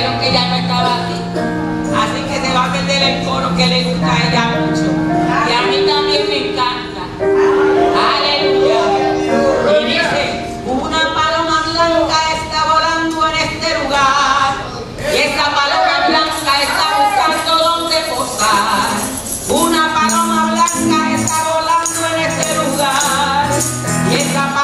dijeron que ya no estaba así. Así que se va a perder el coro que le gusta a ella mucho. Y a mí también me encanta. Aleluya. Y dice, una paloma blanca está volando en este lugar. Y esa paloma blanca está buscando dónde posar. Una paloma blanca está volando en este lugar. Y esa